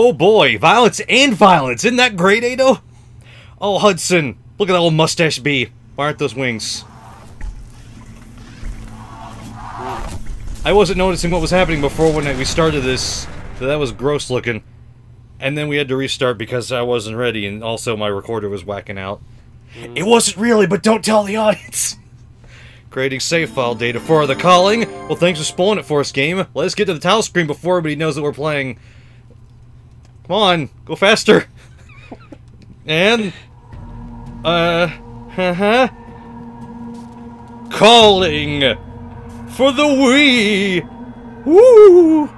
Oh boy, violence and violence. Isn't that great, Atou? Oh, Hudson, look at that old mustache bee. Why aren't those wings? I wasn't noticing what was happening before when we started this. That was gross looking. And then we had to restart because I wasn't ready, and also my recorder was whacking out. It wasn't really, but don't tell the audience! Creating save file data for the calling. Well, thanks for spoiling it for us, game. Let's get to the title screen before everybody knows that we're playing. Come on, go faster. and, uh, huh. Calling for the Wii. Woo!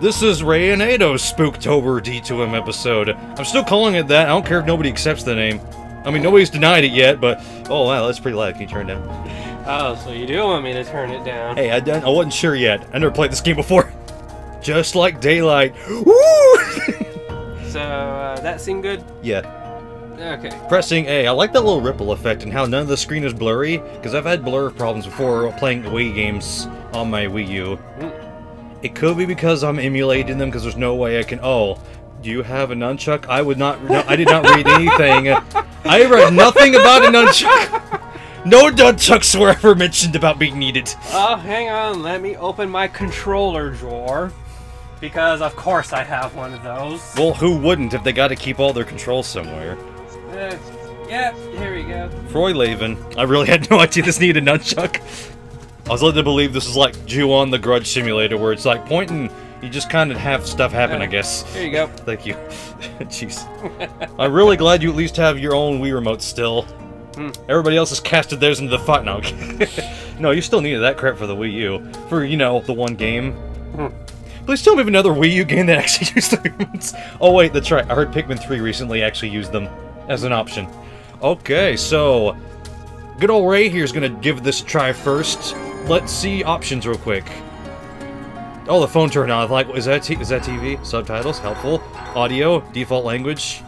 This is Ray and Atou's Spooktober D2M episode. I'm still calling it that. I don't care if nobody accepts the name. I mean, nobody's denied it yet, but oh wow, that's pretty loud. Can you turn it down? Oh, so you do want me to turn it down? Hey, I, I wasn't sure yet. I never played this game before. Just like Daylight. Woo! So uh, that seemed good. yeah. Okay. Pressing A. I like that little ripple effect and how none of the screen is blurry, because I've had blur problems before playing Wii games on my Wii U. It could be because I'm emulating them, because there's no way I can. Oh, do you have a nunchuck? I would not. No, I did not read anything. I read nothing about a nunchuck. No nunchucks were ever mentioned about being needed. Oh, hang on. Let me open my controller drawer. Because of course I have one of those. Well, who wouldn't if they got to keep all their controls somewhere? Uh, yeah, here we go. Froylaven. I really had no idea this needed a nunchuck. I was led to believe this is like Ju-On the Grudge Simulator, where it's like pointing, you just kind of have stuff happen, I guess. Here you go. Thank you. Jeez. I'm really glad you at least have your own Wii remote still. Hmm. Everybody else has casted theirs into the fight now. no, you still needed that crap for the Wii U. For, you know, the one game. Hmm. Please tell me of another Wii U game that actually used the. Oh wait, that's right. I heard Pikmin 3 recently actually used them as an option. Okay, so... Good old Ray here is gonna give this a try first. Let's see options real quick. Oh, the phone turned on. Like, is that is that TV? Subtitles helpful. Audio default language.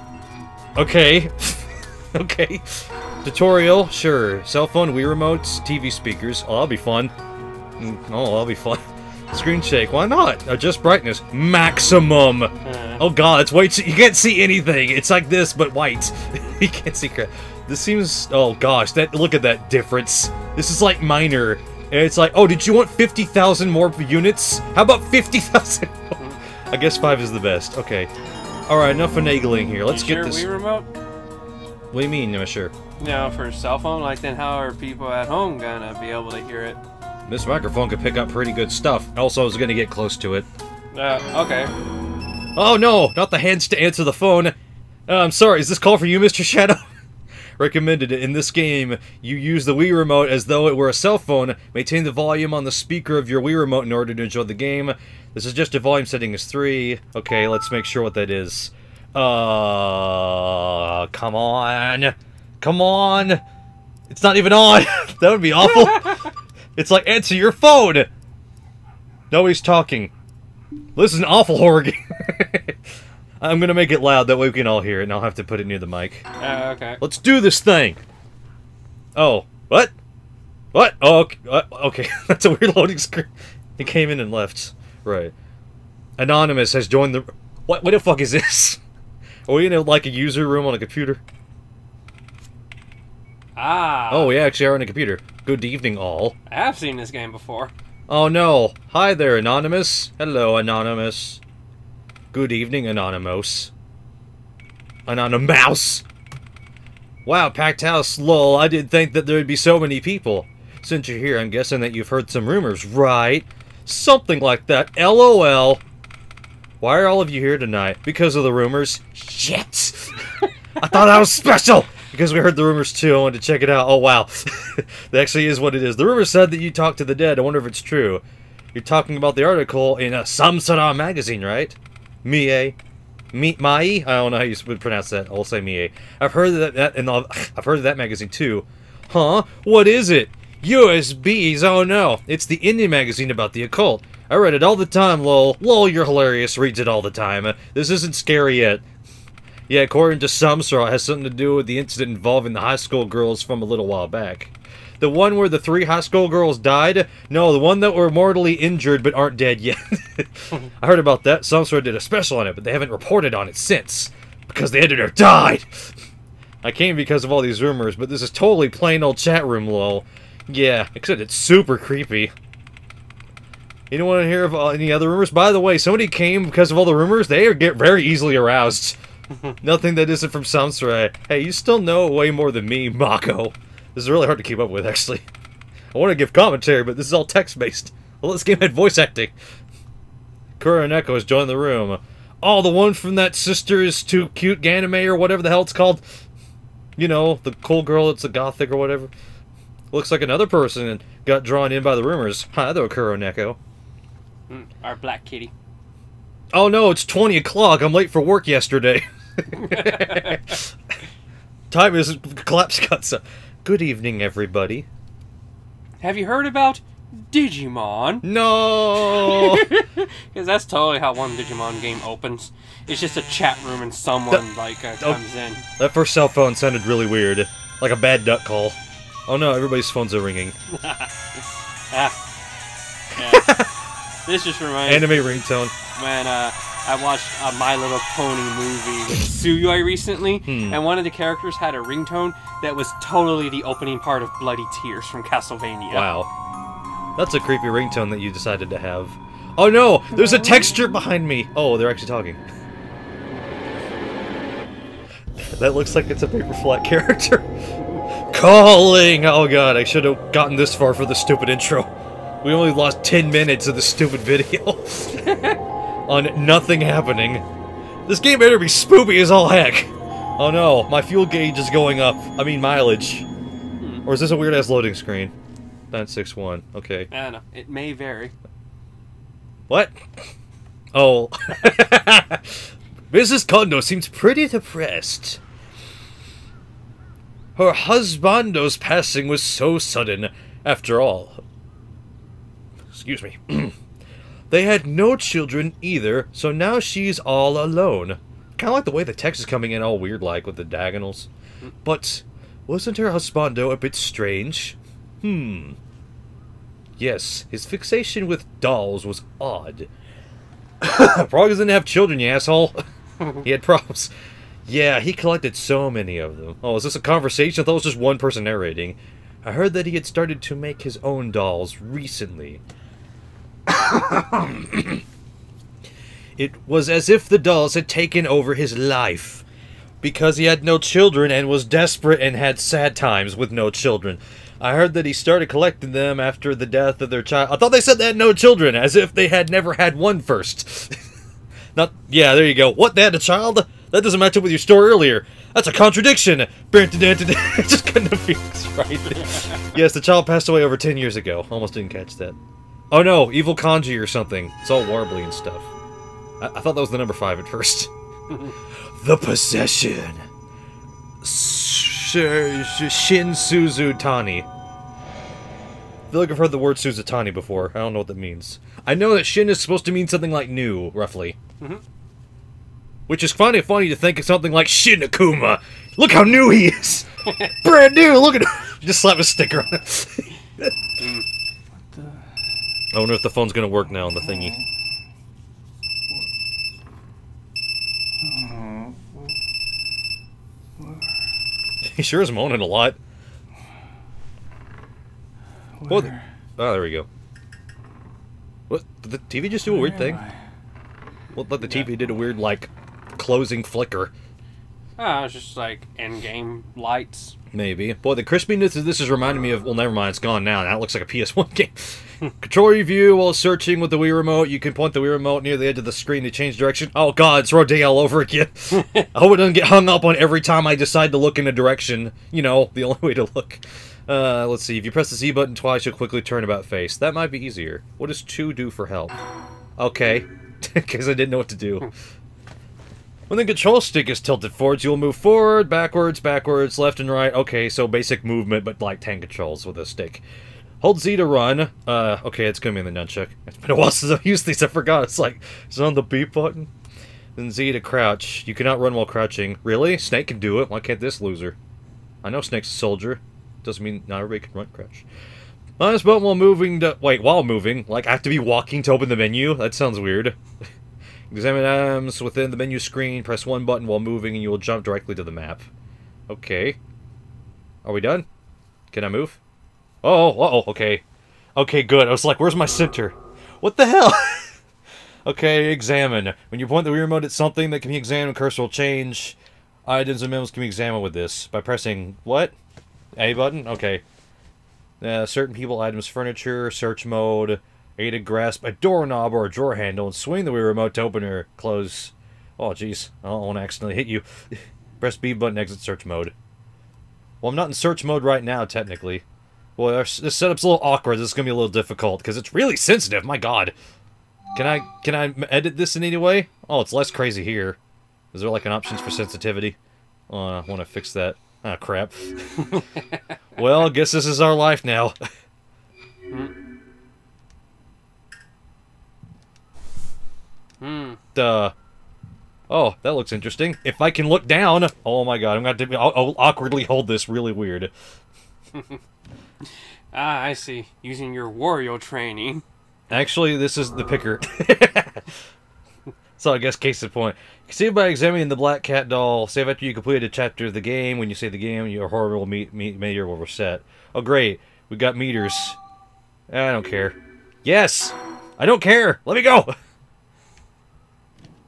Okay, okay. Tutorial sure. Cell phone, Wii remotes, TV speakers. Oh, that'll be fun. Mm, Oh, that'll be fun. Screen shake. Why not? Adjust brightness. Maximum. Uh, Oh god, it's way too- you can't see anything. It's like this, but white. you can't see crap. This seems, oh gosh, that look at that difference. This is like minor. And it's like, oh, did you want 50,000 more units? How about 50,000? I guess five is the best. Okay. Alright, enough finagling here. Let's you get sure this. Wii remote? What do you mean, no, sure? No, for a cell phone. Like then, how are people at home gonna be able to hear it? This microphone could pick up pretty good stuff. Also, I was gonna get close to it. Uh, okay. Oh no, not the hands to answer the phone. Uh, I'm sorry, is this call for you, Mr. Shadow? Recommended in this game, you use the Wii Remote as though it were a cell phone. Maintain the volume on the speaker of your Wii Remote in order to enjoy the game. This is just a volume setting is 3. Okay, let's make sure what that is. Uh, come on. Come on. It's not even on. that would be awful. it's like, answer your phone. Nobody's talking. This is an awful horror game. I'm gonna make it loud, that way we can all hear it, and I'll have to put it near the mic. Uh, okay. Let's do this thing! Oh, what? What? Oh, okay. uh, okay. That's a weird loading screen. It came in and left. Right. Anonymous has joined the... What, what the fuck is this? Are we in a, like a user room on a computer? Ah. Oh, we actually are on a computer. Good evening, all. I have seen this game before. Oh no. Hi there, Anonymous. Hello, Anonymous. Good evening, Anonymous. Anonymous. Wow, packed house, lol. I didn't think that there'd be so many people. Since you're here, I'm guessing that you've heard some rumors, right? Something like that. LOL. Why are all of you here tonight? Because of the rumors? Shit! I thought I was special! Because we heard the rumors too, I wanted to check it out. Oh wow. that actually is what it is. The rumor said that you talked to the dead. I wonder if it's true. You're talking about the article in a Samsara magazine, right? Mie. Mi Mai? I don't know how you would pronounce that. I'll say Mie. I've heard that, that and I've heard of that magazine too. Huh? What is it? USBs? Oh no. It's the Indian magazine about the occult. I read it all the time, lol. Lol, you're hilarious. Reads it all the time. This isn't scary yet. Yeah, according to some Samsara, it has something to do with the incident involving the high school girls from a little while back. The one where the three high school girls died? No, the one that were mortally injured but aren't dead yet. I heard about that. Some sort did a special on it, but they haven't reported on it since. Because the editor died! I came because of all these rumors, but this is totally plain old chat room lol. Yeah, except it's super creepy. Anyone want to hear of any other rumors? By the way, somebody came because of all the rumors. They get very easily aroused. Nothing that isn't from Samsara. Hey, you still know way more than me, Mako. This is really hard to keep up with, actually. I want to give commentary, but this is all text-based. Well, this game had voice acting. Kuroneko has joined the room. Oh, the one from that Sisters Too Cute Ganime or whatever the hell it's called. You know, the cool girl that's a gothic or whatever. Looks like another person got drawn in by the rumors. Hi there, Kuroneko. Mm, Our black kitty. Oh no, it's 20 o'clock. I'm late for work yesterday. Time is collapse cuts. Good evening, everybody. Have you heard about Digimon? No. Because that's totally how one Digimon game opens. It's just a chat room and someone like uh, Oh. comes in. that first cell phone sounded really weird, like a bad duck call. Oh no, everybody's phones are ringing. Ah. This just reminds Anime ringtone. when uh, I watched a My Little Pony movie with Suyoi recently, Hmm. and one of the characters had a ringtone that was totally the opening part of Bloody Tears from Castlevania. Wow. That's a creepy ringtone that you decided to have. Oh no, there's a texture behind me. Oh, they're actually talking. That looks like it's a Paper Flat character. Calling! Oh god, I should have gotten this far for the stupid intro. We only lost 10 minutes of the stupid video. on nothing happening. This game better be spoopy as all heck. Oh no, my fuel gauge is going up. I mean mileage. Hmm. Or is this a weird ass loading screen? 961. Okay. I don't know. It may vary. What? Oh. Mrs. Kondo seems pretty depressed. Her husbando's passing was so sudden, after all. Excuse me. they had no children either, so now she's all alone. Kind of like the way the text is coming in all weird like with the diagonals. But wasn't her husbando a bit strange? Hmm. Yes, his fixation with dolls was odd. Probably doesn't have children, you asshole. he had problems. Yeah, he collected so many of them. Oh, is this a conversation? I thought it was just one person narrating. I heard that he had started to make his own dolls recently. it was as if the dolls had taken over his life. Because he had no children and was desperate and had sad times with no children. I heard that he started collecting them after the death of their child. I thought they said they had no children, as if they had never had one first. Not, yeah, there you go. What, they had a child? That doesn't match up with your story earlier. That's a contradiction. Just couldn't been right. yes, the child passed away over 10 years ago. Almost didn't catch that. Oh no, evil kanji or something. It's all warbly and stuff. I, I thought that was the number 5 at first. the possession. Sh- sh- Shin Suzu Tani. I feel like I've heard the word Suzutani before. I don't know what that means. I know that Shin is supposed to mean something like new, roughly. Mhm. Which is funny funny to think of something like Shin Akuma. Look how new he is! Brand new! Look at him! Just slap a sticker on it. I wonder if the phone's gonna work now on the thingy. He sure is moaning a lot. Th- oh, ah, there we go. What? Did the TV just do a weird thing? Well, like the TV did a weird, like, closing flicker. Ah, oh, it's just like end-game lights. Maybe. Boy, the crispiness of this is reminding me of. Well, never mind, it's gone now. That looks like a PS1 game. Control your view while searching with the Wii Remote. You can point the Wii Remote near the edge of the screen to change direction. Oh god, it's Rodeo all over again. I hope it doesn't get hung up on every time I decide to look in a direction. You know, the only way to look. Uh, let's see. If you press the Z button twice, you'll quickly turn about face. That might be easier. What does 2 do for help? Okay. Because I didn't know what to do. When the control stick is tilted forwards, you'll move forward, backwards, backwards, left and right. Okay, so basic movement, but like 10 controls with a stick. Hold Z to run. Uh, okay, it's gonna be in the nunchuck. It's been a while since I've used these, I forgot. It's like, it's on the B button. Then Z to crouch. You cannot run while crouching. Really? Snake can do it. Why can't this loser? I know Snake's a soldier. Doesn't mean not everybody can run crouch. Minus button while moving to... Wait, while moving? Like, I have to be walking to open the menu? That sounds weird. Examine items within the menu screen. Press one button while moving and you will jump directly to the map. Okay. Are we done? Can I move? Oh, uh oh, okay. Okay, good. I was like, where's my center? What the hell? okay, examine. When you point the Wii remote at something that can be examined, cursor will change. Items and memos can be examined with this. By pressing, what? A button? Okay. Uh, certain people, items, furniture, search mode, A to grasp a doorknob or a drawer handle, and swing the Wii remote to open or close. Oh, jeez. I don't want to accidentally hit you. Press B button, exit search mode. Well, I'm not in search mode right now, technically. Well, this setup's a little awkward. This is gonna be a little difficult because it's really sensitive. My God. Can I can I edit this in any way? Oh, it's less crazy here. Is there like an options for sensitivity? Oh, I want to fix that. Ah, crap. well, I guess this is our life now. Hmm. Duh. Oh, that looks interesting. If I can look down... Oh my god, I'm going to have to I'll, I'll awkwardly hold this really weird. Ah, I see. Using your Wario training. Actually, this is the picker. so I guess case in point. You can see by examining the Black Cat doll. Save after you completed a chapter of the game. When you save the game, your horrible me me meter will reset. Oh great, we got meters. I don't care. Yes! I don't care! Let me go!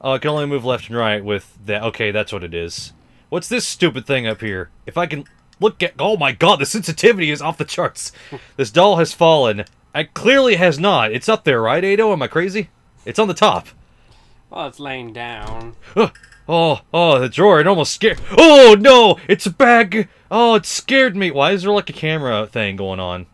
Oh, I can only move left and right with that. Okay, that's what it is. What's this stupid thing up here? If I can look at... Oh my god, the sensitivity is off the charts. this doll has fallen. It clearly has not. It's up there, right, Atou? Am I crazy? It's on the top. Well, it's laying down. Oh, oh, the drawer, it almost scared... Oh, no! It's a bag! Oh, it scared me! Why is there like a camera thing going on?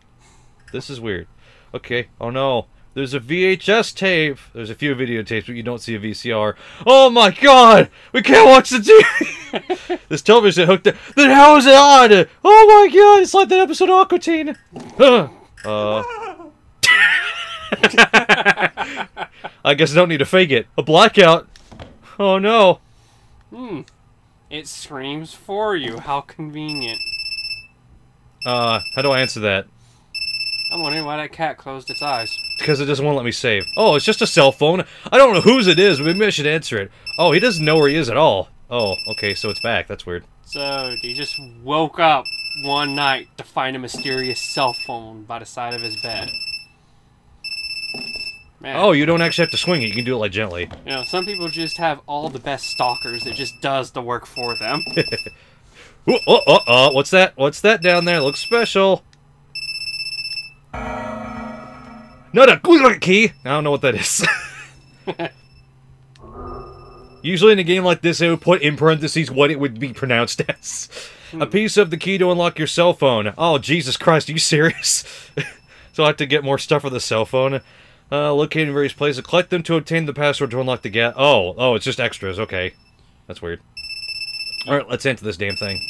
This is weird. Okay, oh no. There's a VHS tape. There's a few videotapes, but you don't see a VCR. Oh my god! We can't watch the TV! this television hooked up. Then how is it on? Oh my god! It's like that episode of Aqua Teen. uh. I guess I don't need to fake it. A blackout. Oh no. Hmm. It screams for you. How convenient. Uh, how do I answer that? I'm wondering why that cat closed its eyes. Because it doesn't want to let me save. Oh, it's just a cell phone. I don't know whose it is, but maybe I should answer it. Oh, he doesn't know where he is at all. Oh, okay, so it's back. That's weird. So, he just woke up one night to find a mysterious cell phone by the side of his bed. Man. Oh, you don't actually have to swing it. You can do it like gently. You know, some people just have all the best stalkers. It just does the work for them. Ooh, oh, oh, oh, what's that? What's that down there? Looks special. Not a key. I don't know what that is. Usually in a game like this, it would put in parentheses what it would be pronounced as. A piece of the key to unlock your cell phone. Oh, Jesus Christ, are you serious? so I have to get more stuff for the cell phone. Uh, located in various places. Collect them to obtain the password to unlock the gate. Oh, oh, it's just extras. Okay. That's weird. Alright, let's enter this damn thing.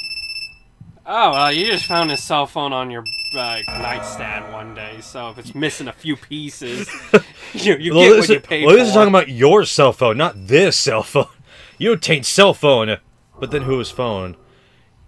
Oh, well, you just found his cell phone on your uh, nightstand one day, so if it's missing a few pieces, you, you well, get what you pay well, for. this is talking about your cell phone, not this cell phone. You obtained cell phone, but then whose phone?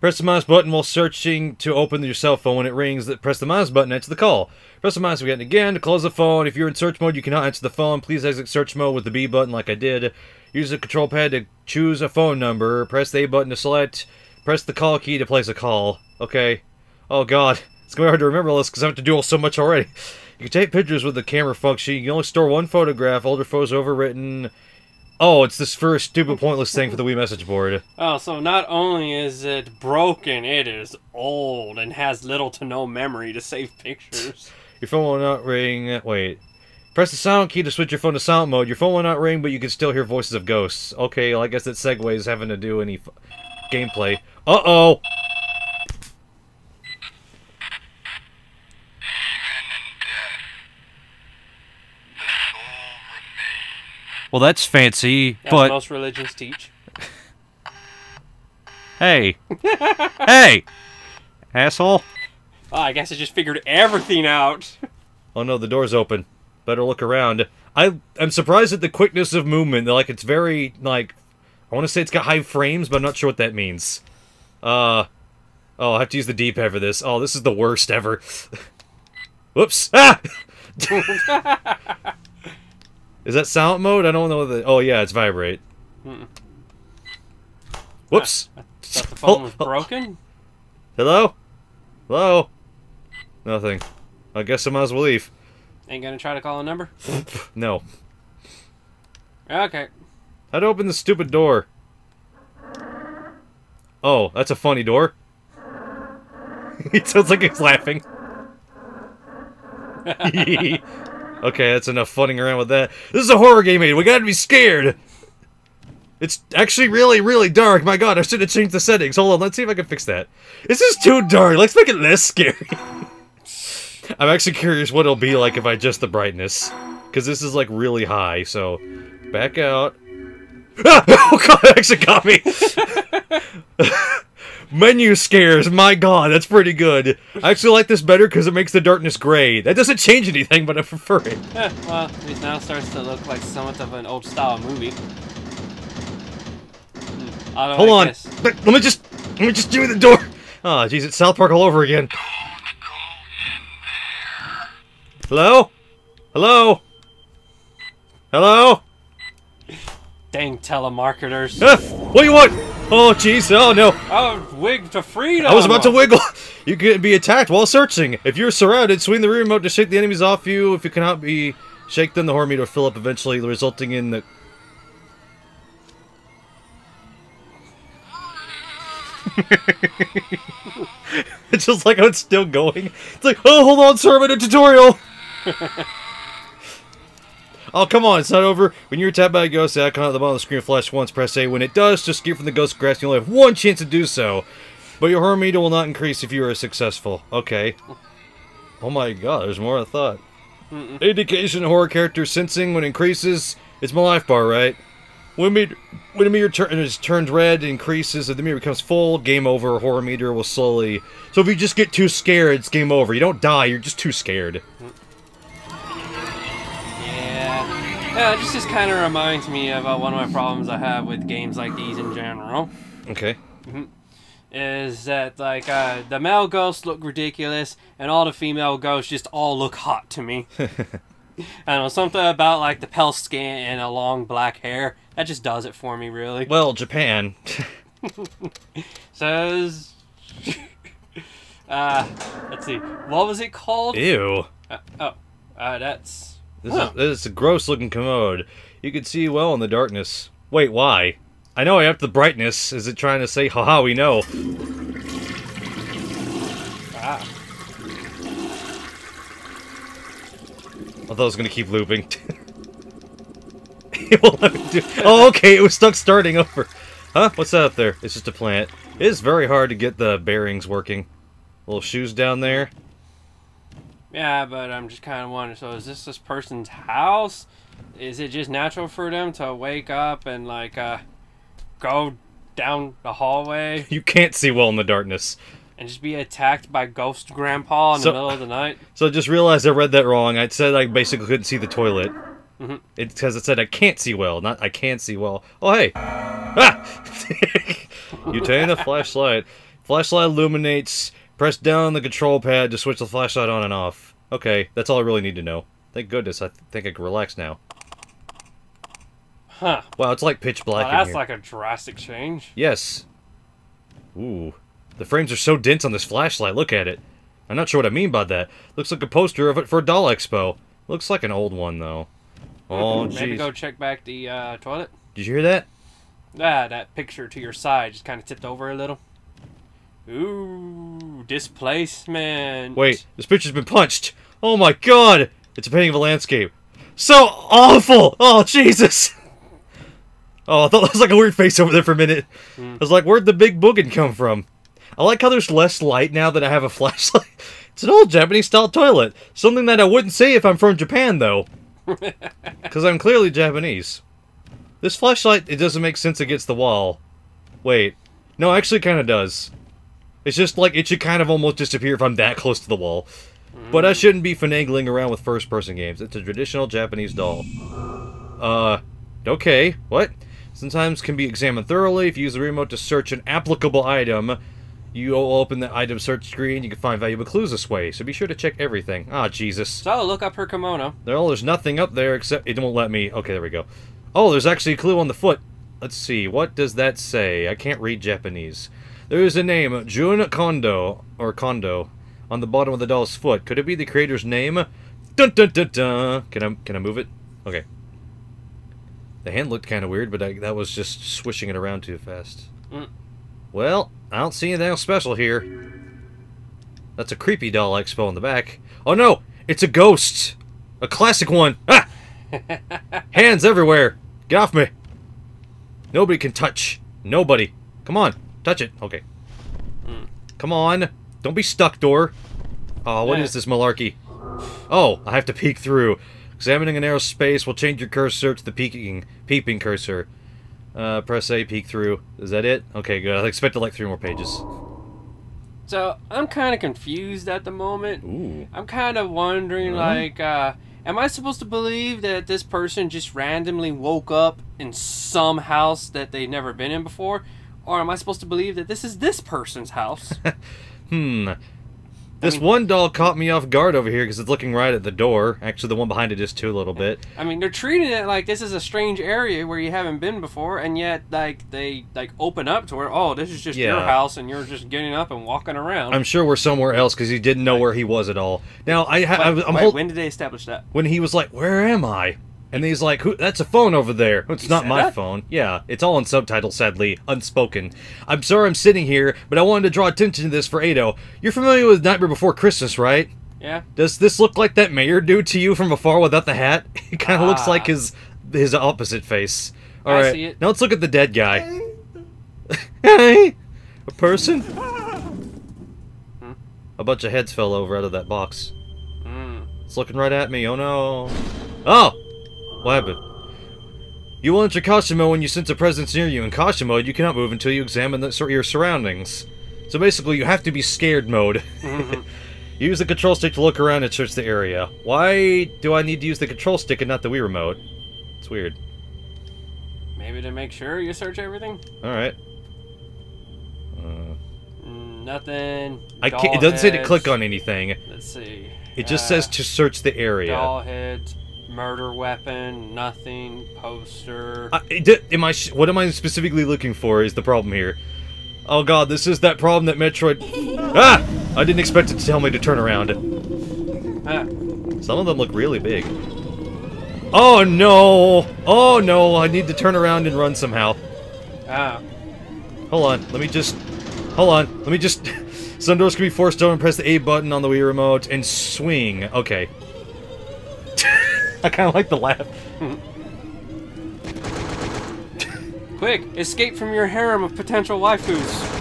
Press the mouse button while searching to open your cell phone. When it rings, press the mouse button, to answer the call. Press the mouse button again to close the phone. If you're in search mode, you cannot answer the phone. Please exit search mode with the B button like I did. Use the control pad to choose a phone number. Press the A button to select. Press the call key to place a call. Okay. Oh god. It's going to be hard to remember all this because I have to do all so much already. You can take pictures with the camera function. You can only store one photograph. Older photos overwritten. Oh, it's this first stupid pointless thing for the Wii message board. Oh, so not only is it broken, it is old and has little to no memory to save pictures. Your phone will not ring. Wait. Press the sound key to switch your phone to silent mode. Your phone will not ring, but you can still hear voices of ghosts. Okay, well, I guess that segues having to do any f- gameplay. Uh oh! Well, that's fancy, As most religions teach. hey, hey, asshole! Oh, I guess I just figured everything out. Oh no, the door's open. Better look around. I I'm surprised at the quickness of movement. Like it's very like I want to say it's got high frames, but I'm not sure what that means. Uh Oh, I have to use the D-pad for this. Oh, this is the worst ever. Whoops! Ah! Is that silent mode? I don't know the. Oh yeah, it's vibrate. Mm-mm. Whoops! Ah, thought the phone was Oh, oh. broken. Hello? Hello? Nothing. I guess I might as well leave. Ain't gonna try to call a number. No. Okay. How to open the stupid door? Oh, that's a funny door. it sounds like he's laughing. okay, that's enough funning around with that. This is a horror game, mate. We gotta be scared. It's actually really, really dark. My god, I should have changed the settings. Hold on, let's see if I can fix that. This is too dark. Let's make it less scary. I'm actually curious what it'll be like if I adjust the brightness. Because this is like really high, so back out. Ah! Oh god, that actually got me! Menu scares, my god, that's pretty good. I actually like this better because it makes the darkness gray. That doesn't change anything, but I prefer it. Eh, well, it now starts to look like somewhat of an old style movie. Hmm, Hold on. guess- Let let me just let me just do the door. Oh, jeez, it's South Park all over again. Hello? Hello? Hello? Dang telemarketers. Ah, what do you want? Oh, jeez. Oh, no. Oh, wig to freedom! I was about to wiggle. You could be attacked while searching. If you're surrounded, swing the rear remote to shake the enemies off you. If you cannot be shake them, the horror meter will fill up eventually, resulting in the. it's just like how it's still going. It's like, oh, hold on, sir, I'm in a tutorial. Oh, come on, it's not over. When you're attacked by a ghost, the icon at the bottom of the screen flash once, press A. When it does, just escape from the ghost grass, you only have one chance to do so. But your horror meter will not increase if you are successful. Okay. Oh my god, there's more I thought. Indication horror character sensing when increases, it's my life bar, right? When, meter, when the meter turn, is turned red, increases. If the meter becomes full, game over. Horror meter will slowly. So if you just get too scared, it's game over. You don't die, you're just too scared. Yeah. Yeah, it just, just kind of reminds me of uh, one of my problems I have with games like these in general. Okay. Is that, like, uh, the male ghosts look ridiculous, and all the female ghosts just all look hot to me. I don't know, something about, like, the pale skin and a long black hair. That just does it for me, really. Well, Japan. Says. uh, let's see. What was it called? Ew. Uh, oh, uh, that's. This, Huh. is, this is a gross looking commode. You can see well in the darkness. Wait, why? I know I upped the brightness. Is it trying to say, haha, we know? Ah. I thought it was going to keep looping. It won't let me do- oh, okay, it was stuck starting over. Huh? What's that up there? It's just a plant. It is very hard to get the bearings working. Little shoes down there. Yeah, but I'm just kind of wondering. So, is this this person's house? Is it just natural for them to wake up and like uh, go down the hallway You can't see well in the darkness. and just be attacked by Ghost Grandpa in So- the middle of the night? So I just realized I read that wrong. I said I basically couldn't see the toilet. Mhm. It's because it said I can't see well, not I can't see well. Oh hey, ah! you turn the flashlight. Flashlight illuminates. Press down the control pad to switch the flashlight on and off. Okay, that's all I really need to know. Thank goodness. I th- think I can relax now. Huh. Wow, it's like pitch black that's like a drastic change. Yes. Ooh. The frames are so dense on this flashlight. Look at it. I'm not sure what I mean by that. Looks like a poster of it for a doll expo. Looks like an old one though. Oh Maybe go check back the uh, toilet. Did you hear that? Ah, that picture to your side just kind of tipped over a little. Ooh, displacement. Wait, this picture's been punched. Oh my god! It's a painting of a landscape. So awful! Oh Jesus! Oh, I thought that was like a weird face over there for a minute. Hmm. I was like, where'd the big boogin come from? I like how there's less light now that I have a flashlight. It's an old Japanese style toilet. Something that I wouldn't say if I'm from Japan though. Because I'm clearly Japanese. This flashlight, it doesn't make sense against the wall. Wait. No, actually it kind of does. It's just like it should kind of almost disappear if I'm that close to the wall. But I shouldn't be finagling around with first-person games. It's a traditional Japanese doll. Uh, okay. What? Sometimes can be examined thoroughly. If you use the remote to search an applicable item, You open the item search screen, you can find valuable clues this way, so be sure to check everything. Ah, Jesus. So look up her kimono. Well, there's nothing up there except it won't let me. Okay, there we go. Oh, there's actually a clue on the foot. Let's see, what does that say? I can't read Japanese. There is a name, Jun Kondo, or Kondo, on the bottom of the doll's foot. Could it be the creator's name? Dun dun dun dun. Can I can I move it? Okay. The hand looked kind of weird, but I, that was just swishing it around too fast. Mm. Well, I don't see anything special here. That's a creepy doll expo in the back. Oh no, it's a ghost. A classic one. Ah! Hands everywhere. Get off me. Nobody can touch. Nobody. Come on, touch it. Okay. Mm. Come on. Don't be stuck, door. Oh, what Yeah. is this malarkey? Oh, I have to peek through. Examining a narrow space will change your cursor to the peeking, peeping cursor. Uh, press A, peek through. Is that it? Okay, good. I expected like three more pages. So I'm kind of confused at the moment. Ooh. I'm kind of wondering, Huh? like, uh, am I supposed to believe that this person just randomly woke up in some house that they've never been in before? Or am I supposed to believe that this is this person's house? Hmm. This mean- one doll caught me off guard over here because it's looking right at the door. Actually, the one behind it is too a little bit. I mean, they're treating it like this is a strange area where you haven't been before, and yet, like, they, like, open up to where, oh, this is just your house, and you're just getting up and walking around. I'm sure we're somewhere else because he didn't know where he was at all. Now, I, ha- Wait, I I'm. wait, hold- when did they establish that? when he was like, "Where am I?" And he's like, "Who? That's a phone over there. It's He not my that? phone." Yeah, it's all in subtitles, sadly, unspoken. I'm sorry I'm sitting here, but I wanted to draw attention to this for Atou. You're familiar with Nightmare Before Christmas, right? Yeah? Does this look like that mayor dude to you from afar without the hat? It kind of looks Ah. like his his opposite face. All I right, see it. now let's look at the dead guy. hey, a person. Hmm? A bunch of heads fell over out of that box. Mm. It's looking right at me. Oh no. Oh! What happened? You will enter caution mode when you sense a presence near you. In caution mode, you cannot move until you examine the, your surroundings. So basically, you have to be scared mode. Mhm. use the control stick to look around and search the area. Why do I need to use the control stick and not the Wii remote? It's weird. Maybe to make sure you search everything? Alright. Uh, Mm, nothing. I can't, it doesn't say to click on anything. Let's see. It just Uh, says to search the area. Doll heads, murder weapon, nothing, poster. I, it am I? What am I specifically looking for? Is the problem here? Oh god, this is that problem that Metroid. ah! I didn't expect it to tell me to turn around. Ah, Some of them look really big. Oh no! Oh no! I need to turn around and run somehow. ah. Hold on. Let me just. Hold on. Let me just. Some doors can be forced open. Press the A button on the Wii remote and swing. Okay. I kind of like the laugh. Quick, escape from your harem of potential waifus.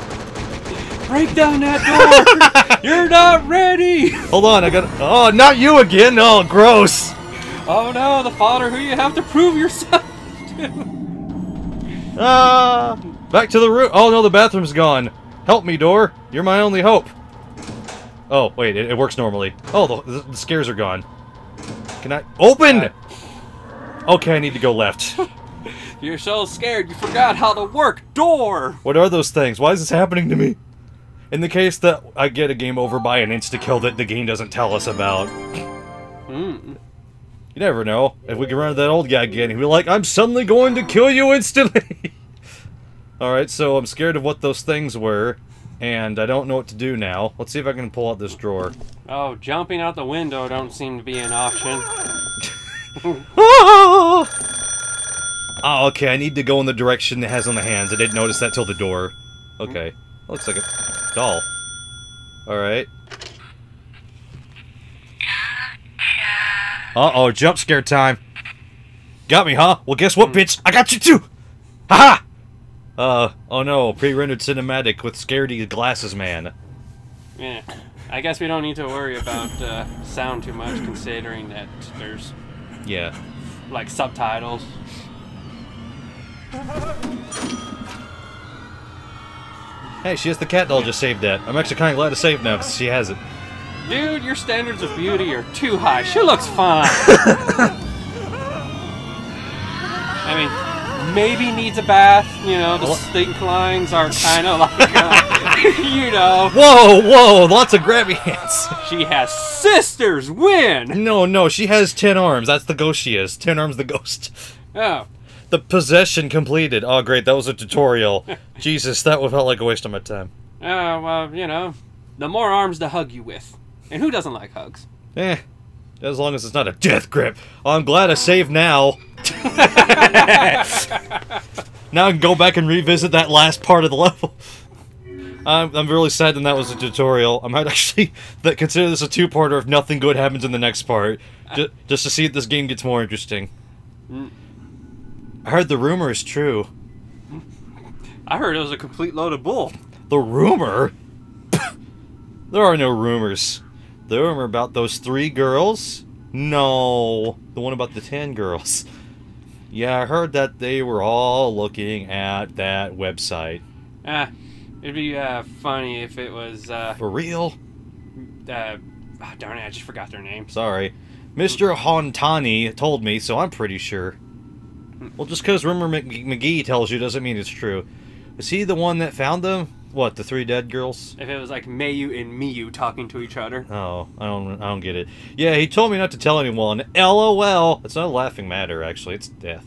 Break down that door! You're not ready! Hold on. I got. Oh, not you again. Oh, gross. Oh no, the father who you have to prove yourself to. Ah! Back to the room. Oh no, the bathroom's gone. Help me, door. You're my only hope. Oh wait, it, it works normally. Oh, the, the scares are gone. Can I open? Okay, I need to go left. You're so scared you forgot how to work door! What are those things? Why is this happening to me? In the case that I get a game over by an insta kill that the game doesn't tell us about, Mm. you never know. If we can run into that old guy again, he'll be like, "I'm suddenly going to kill you instantly." All right, so I'm scared of what those things were, and I don't know what to do now. Let's see if I can pull out this drawer. Oh, jumping out the window don't seem to be an option. Oh! okay. I need to go in the direction it has on the hands. I didn't notice that till the door. Okay, looks like a doll. All right. Uh oh, jump scare time. Got me, huh? Well, guess what, bitch? I got you too. Haha. Uh oh no, pre-rendered cinematic with scaredy glasses man. Yeah. I guess we don't need to worry about uh, sound too much considering that there's Yeah. like subtitles. Hey, she has the cat doll. Just saved that. I'm actually kind of glad to save now because she has it. Dude, your standards of beauty are too high. She looks fine. I mean, maybe needs a bath. You know, the stink lines are kind of like, uh, you know, Whoa, whoa, lots of grabby hands. she has sisters. Win. No, no, she has ten arms. That's the ghost she is. Ten arms, the ghost. Oh, The possession completed. Oh, great, that was a tutorial. Jesus, that would felt like a waste of my time. uh, well, you know, the more arms to hug you with, and who doesn't like hugs? Eh, as long as it's not a death grip. Oh, I'm glad I saved now. now I can go back and revisit that last part of the level. I'm, I'm really sad that that was a tutorial. I might actually that consider this a two-parter if nothing good happens in the next part, just, just to see if this game gets more interesting. Mm. I heard the rumor is true. I heard it was a complete load of bull. The rumor? there are no rumors. The rumor about those three girls? No. The one about the ten girls. Yeah, I heard that they were all looking at that website. Ah, it'd be uh, funny if it was. Uh, For real? uh, oh, darn it, I just forgot their names. Sorry. Mr. Hontani told me, so I'm pretty sure. Well, just because Rumor Mc- McGee tells you doesn't mean it's true. Is he the one that found them? What, the three dead girls? If it was like Mayu and Miyu talking to each other. Oh, I don't, I don't get it. Yeah, he told me not to tell anyone. LOL. It's not a laughing matter, actually. It's death.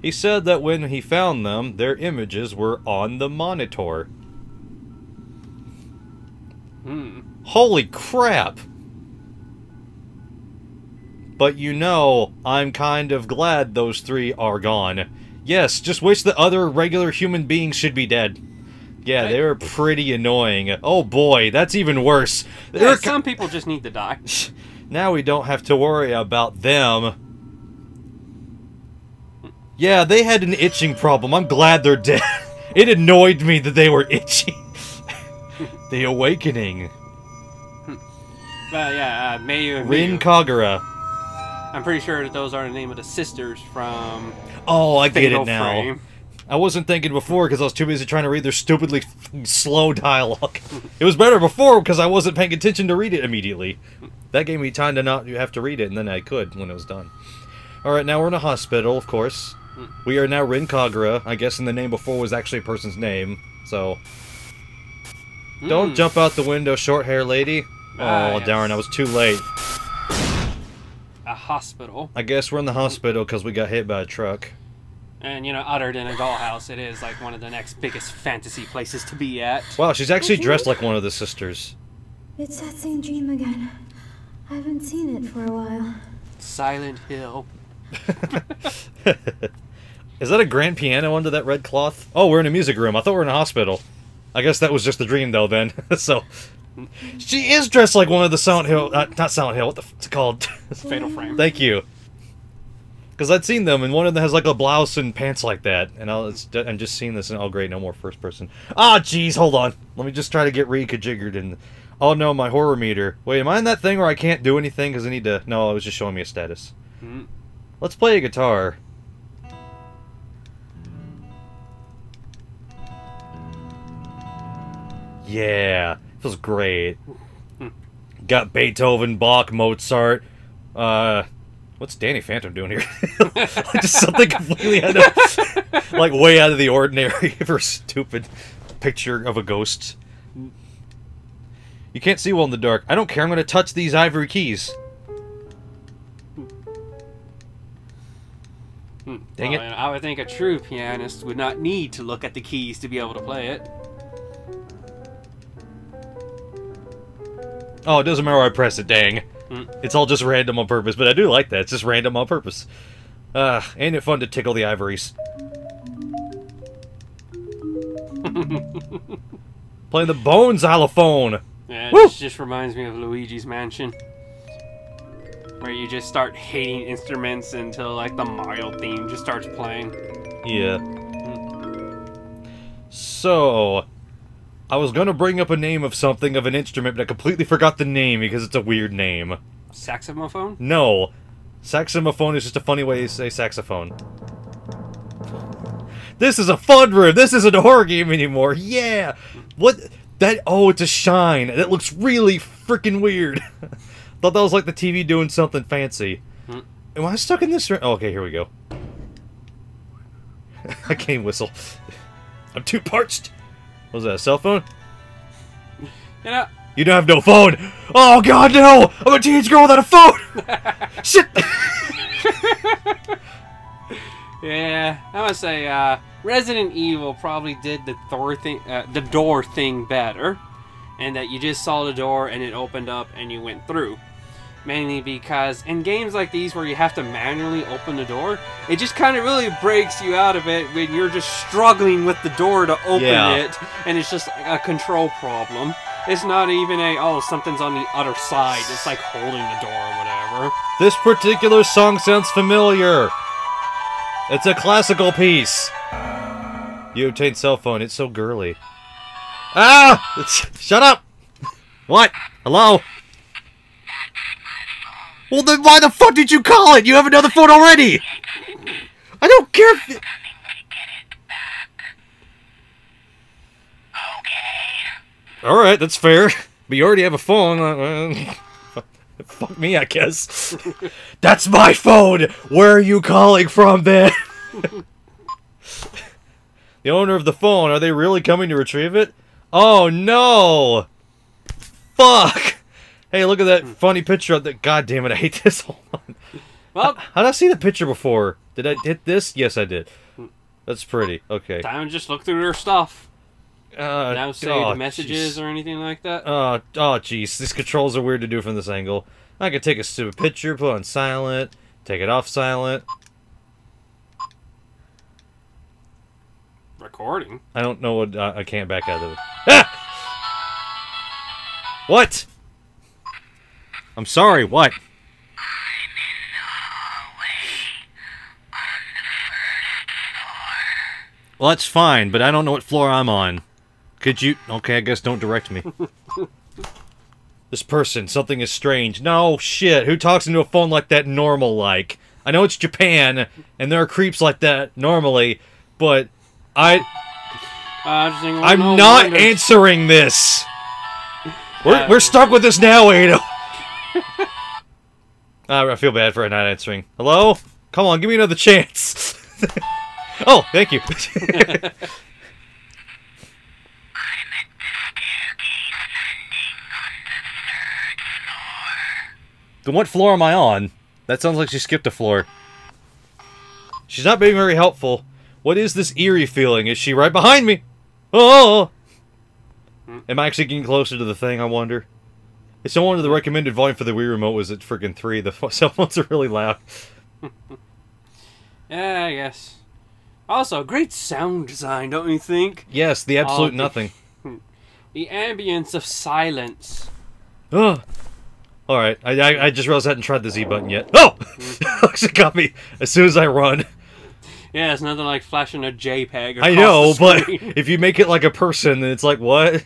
He said that when he found them, their images were on the monitor. Hmm. Holy crap! But you know, I'm kind of glad those three are gone. Yes, just wish the other regular human beings should be dead. Yeah, they were pretty annoying. Oh boy, that's even worse. They Yeah, some people just need to die. now we don't have to worry about them. Yeah, they had an itching problem. I'm glad they're dead. It annoyed me that they were itchy. the Awakening. But yeah, uh, Mayu and Rin. Kagura. I'm pretty sure that those are the name of the sisters from Oh, I get it now. Frame. I wasn't thinking before because I was too busy trying to read their stupidly slow dialogue. it was better before because I wasn't paying attention to read it immediately. That gave me time to not have to read it, and then I could when it was done. Alright, now we're in a hospital, of course. We are now Rin Kagura. I guess in the name before was actually a person's name, so. Don't Hmm. jump out the window, short hair lady. Ah, oh, yes. darn, I was too late. A hospital. I guess we're in the hospital because we got hit by a truck. And, you know, uttered in a dollhouse, it is like one of the next biggest fantasy places to be at. Wow, she's actually dressed like one of the sisters. It's that same dream again. I haven't seen it for a while. Silent Hill. Is that a grand piano under that red cloth? Oh, we're in a music room. I thought we were in a hospital. I guess that was just a dream, though. Then, so she is dressed like one of the Silent Hill. Uh, not Silent Hill. What the f- called? Fatal Frame. Thank you. Because I'd seen them, and one of them has like a blouse and pants like that, and I'll, it's, I'm just seeing this, and oh great, no more first person. Ah, jeez, hold on. Let me just try to get reconfigured and. Oh no, my horror meter. Wait, am I in that thing where I can't do anything because I need to? No, it was just showing me a status. Hmm. Let's play a guitar. Yeah, feels great. Got Beethoven, Bach, Mozart. Uh, what's Danny Phantom doing here? Just something completely out of, like way out of the ordinary for a stupid picture of a ghost. You can't see well in the dark. I don't care. I'm going to touch these ivory keys. Hmm. Dang Well, it. I would think a true pianist would not need to look at the keys to be able to play it. Oh, it doesn't matter where I press it, dang. Hmm. It's all just random on purpose, but I do like that. It's just random on purpose. Uh, ain't it fun to tickle the ivories? Playing the bone xylophone. Yeah, it Woo! just, just reminds me of Luigi's Mansion. Where you just start hating instruments until like the Mario theme just starts playing. Yeah. So, I was gonna bring up a name of something of an instrument, but I completely forgot the name because it's a weird name. Saxophone? No, saxophone is just a funny way to say saxophone. This is a fun room. This isn't a horror game anymore. Yeah. What? That? Oh, it's a shine. That looks really freaking weird. Thought that was like the TV doing something fancy. Hmm. Am I stuck in this room? Oh, okay, here we go. I can't whistle. I'm too parched. Was that, a cell phone? You know, You don't have no phone! Oh god, no! I'm a teenage girl without a phone! Shit! yeah, I would say uh, Resident Evil probably did the door thing, uh, the door thing better, and that you just saw the door and it opened up and you went through. Mainly because in games like these where you have to manually open the door, it just kind of really breaks you out of it when you're just struggling with the door to open Yeah. it, and it's just a control problem. It's not even a oh something's on the other side. It's like holding the door or whatever. This particular song sounds familiar. It's a classical piece. You obtained cell phone. It's so girly. Ah! It's, shut up! What? Hello? Well, then why the fuck did you call it? You have another phone already! I don't care if... Alright, that's fair. But you already have a phone. uh, uh, Fuck me, I guess. That's my phone! Where are you calling from then? the owner of the phone, are they really coming to retrieve it? Oh no! Fuck! Hey, look at that funny picture of that. God damn it, I hate this. Hold on. Well, How did I see the picture before? Did I hit this? Yes, I did. That's pretty. Okay. time to just look through their stuff. Uh, now say oh, the messages jeez. or anything like that. Oh, oh, jeez. These controls are weird to do from this angle. I could take a stupid picture, put on silent, take it off silent. Recording. I don't know what. Uh, I can't back out of it. Ah! What? I'm sorry. What? Well, that's fine, but I don't know what floor I'm on. Could you? Okay, I guess don't direct me. this person, something is strange. No shit. Who talks into a phone like that normal like? I know it's Japan, and there are creeps like that normally, but I Uh, I'm not wonder- answering this. We're, Uh, we're stuck with this now, Atou. Ah, I feel bad for not answering. Hello? Come on, give me another chance. oh, thank you. then what floor am I on? That sounds like she skipped a floor. She's not being very helpful. What is this eerie feeling? Is she right behind me? Oh! Am I actually getting closer to the thing, I wonder? If someone the recommended volume for the Wii Remote was at freaking 3, the cell phones are really loud. Yeah, I guess. Also, great sound design, don't you think? Yes, the absolute Oh, nothing. The ambience of silence. Ugh. Alright, I, I, I just realized I hadn't tried the Z button yet. Oh! she got me as soon as I run. Yeah, it's nothing like flashing a JPEG. I know, the but if you make it like a person, then it's like, what?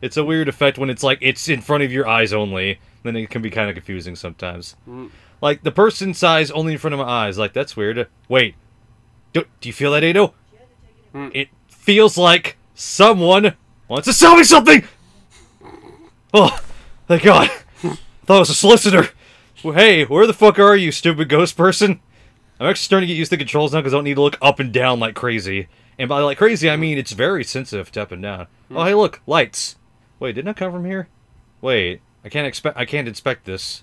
It's a weird effect when it's like, it's in front of your eyes only. Then it can be kind of confusing sometimes. Mm. Like, the person size only in front of my eyes. Like, that's weird. Wait. Do, do you feel that, Atou? Mm. It feels like someone wants to sell me something! Oh, thank God. I thought it was a solicitor. Well, hey, where the fuck are you, stupid ghost person? I'm actually starting to get used to the controls now because I don't need to look up and down like crazy. And by like crazy, I mean it's very sensitive to up and down. Oh, hey, look, lights. Wait, didn't I come from here? Wait, I can't expect. I can't inspect this.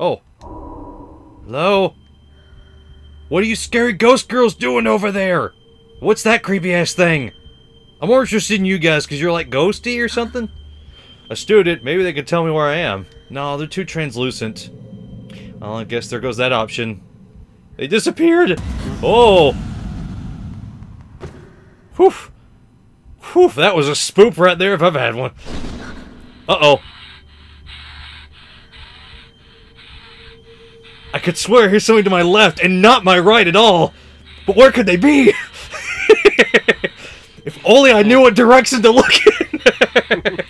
Oh, hello. What are you scary ghost girls doing over there? What's that creepy ass thing? I'm more interested in you guys because you're like ghosty or something. A student, maybe they could tell me where I am. No, they're too translucent. Well, I guess there goes that option. They disappeared! Oh! Whew! Whew, that was a spoop right there if I've had one. Uh-oh. I could swear here's something to my left and not my right at all. But where could they be? if only I knew what direction to look in.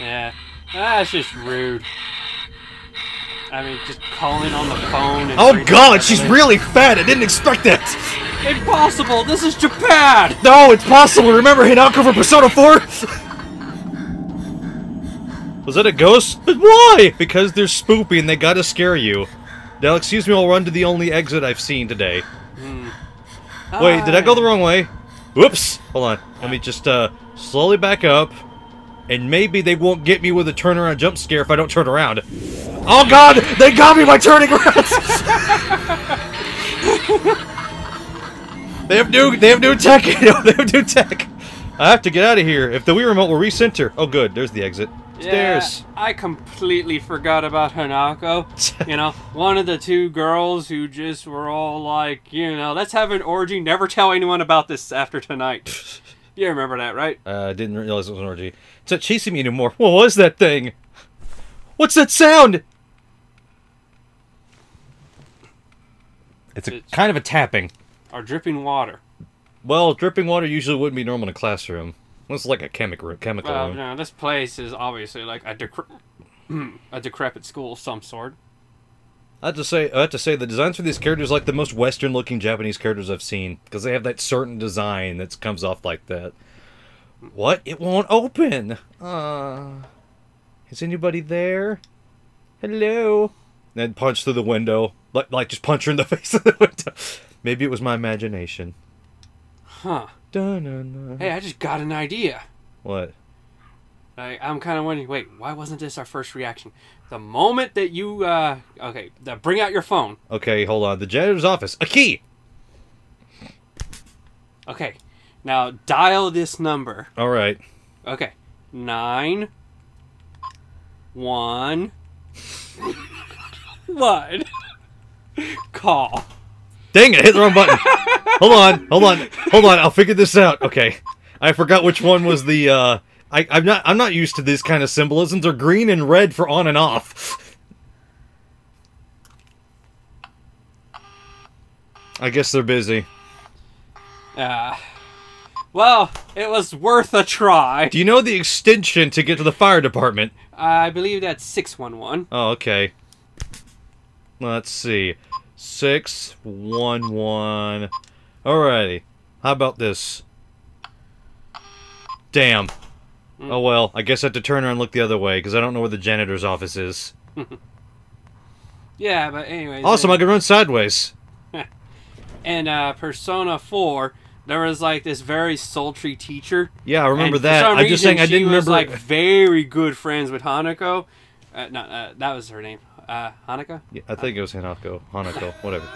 Yeah, ah, that's just rude. I mean, just calling on the phone. And oh god, she's really fat. I didn't expect that. impossible. This is Japan. No, it's possible. Remember Hinako from Persona 4? Was that a ghost? But why? Because they're spoopy and they gotta scare you. Now, excuse me, I'll run to the only exit I've seen today. Wait, did I go the wrong way? Whoops! Hold on. Let me just uh slowly back up. And maybe they won't get me with a turnaround jump scare if I don't turn around. Oh god! They got me by turning around! they have new they have new tech! they have new tech! I have to get out of here. If the Wii remote will recenter. Oh good, there's the exit. Stairs. Yeah, I completely forgot about Hanako. you know, one of the two girls who just were all like, you know, let's have an orgy. Never tell anyone about this after tonight. you remember that, right? Uh, I didn't realize it was an orgy. It's not chasing me anymore. What was that thing? What's that sound? It's a It's- kind of a tapping. Or dripping water. Well, dripping water usually wouldn't be normal in a classroom. It's like a chemical room, chemical Well, room. no, this place is obviously like a, decre- a decrepit school of some sort. I have to say, I have to say, the designs for these characters are like the most Western-looking Japanese characters I've seen because they have that certain design that comes off like that. What? It won't open. Uh, is anybody there? Hello. Then punch through the window, like like just punch her in the face of the window. Maybe it was my imagination. Huh. Dun-dun-dun. Hey, I just got an idea. What? Like, I'm kind of wondering, wait, why wasn't this our first reaction? The moment that you, uh, okay, the, bring out your phone. Okay, hold on. The janitor's office. A key. Okay, now dial this number. All right. Okay, nine, one, one. Call. Dang it! I hit the wrong button. hold on, hold on, hold on. I'll figure this out. Okay, I forgot which one was the. uh I, I'm not. I'm not used to these kind of symbolisms. They're green and red for on and off. I guess they're busy. Uh, well, it was worth a try. Do you know the extension to get to the fire department? I believe that's six one one. Oh, okay. Let's see. Six one one. Alrighty. How about this? Damn. Oh well, I guess I have to turn around and look the other way because I don't know where the janitor's office is. Yeah, but anyways. Awesome, I can run sideways. And uh, Persona 4, there was like this very sultry teacher. Yeah, I remember that. I'm just saying I didn't was, remember. like very good friends with Hanako. Uh, no, uh, that was her name. Uh, Hanako? Yeah, I think it was Hanako, Hanako, whatever.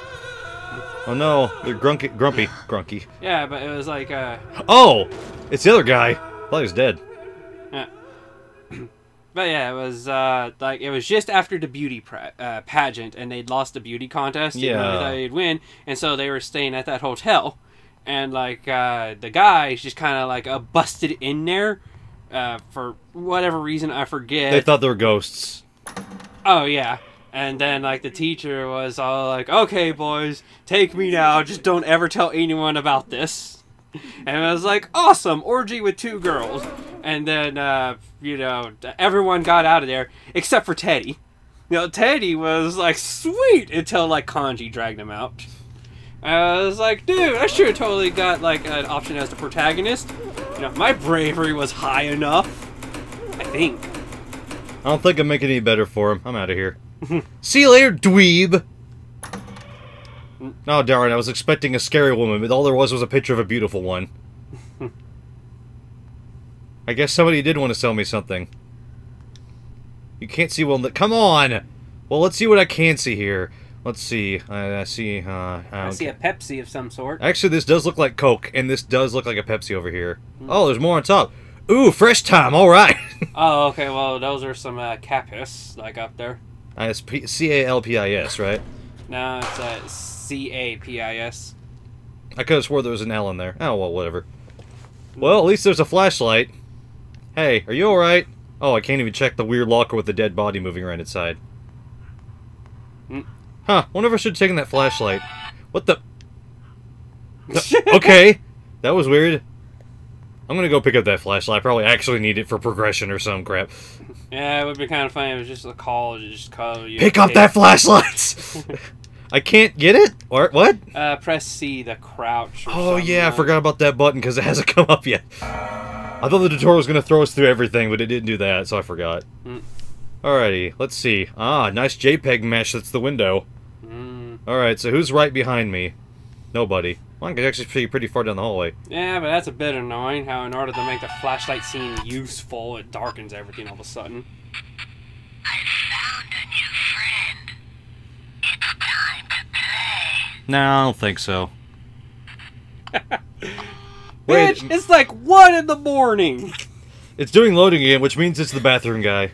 Oh no, they're grunky, grumpy, grunky. Yeah, but it was like, uh, Oh, it's the other guy. I thought he was dead. Yeah. but yeah, it was uh, like it was just after the beauty uh, pageant, and they'd lost the beauty contest. Yeah. they'd win, and so they were staying at that hotel, and like uh, the guy just kind of like uh, busted in there. Uh, for whatever reason, I forget. They thought they were ghosts. Oh yeah. And then like the teacher was all like, "Okay, boys, take me now. Just don't ever tell anyone about this." And I was like, "Awesome, orgy with two girls." And then uh, you know, everyone got out of there except for Teddy. You know, Teddy was like, "Sweet," until like Kanji dragged him out. I was like, "Dude, I should have totally got like an option as the protagonist." You know, my bravery was high enough. I think. I don't think I'm making it any better for him. I'm out of here. See you later, dweeb. Oh darn! I was expecting a scary woman, but all there was was a picture of a beautiful one. I guess somebody did want to sell me something. You can't see well. Come on. Well, let's see what I can see here. Let's see. I, I see. Uh, I, I see a Pepsi of some sort. Actually, this does look like Coke, and this does look like a Pepsi over here. Hmm. Oh, there's more on top. Ooh, fresh time. All right. Oh, okay. Well, those are some uh, capis like up there. Uh, it's P- C A L P I S, right? No, it's uh, C A P I S. I could have swore there was an L in there. Oh, well, whatever. Well, at least there's a flashlight. Hey, are you alright? Oh, I can't even check the weird locker with the dead body moving around inside. Mm. Huh, wonder if I should have taken that flashlight. What the? Okay, that was weird. I'm gonna go pick up that flashlight. I probably actually need it for progression or some crap. Yeah, it would be kind of funny. if It was just a call to just call you. Pick up that flashlight! I can't get it? Or what? Uh, press C, the crouch. or Oh something yeah, I forgot about that button because it hasn't come up yet. I thought the tutorial was gonna throw us through everything, but it didn't do that, so I forgot. Mm. Alrighty, let's see. Ah, nice JPEG mesh that's the window. Mm, Alright, so who's right behind me? Nobody. Well, I can actually see pretty far down the hallway. Yeah, but that's a bit annoying. How in order to make the flashlight scene useful, it darkens everything all of a sudden. No, I don't think so. Bitch, it's like one in the morning. It's doing loading again, which means it's the bathroom guy.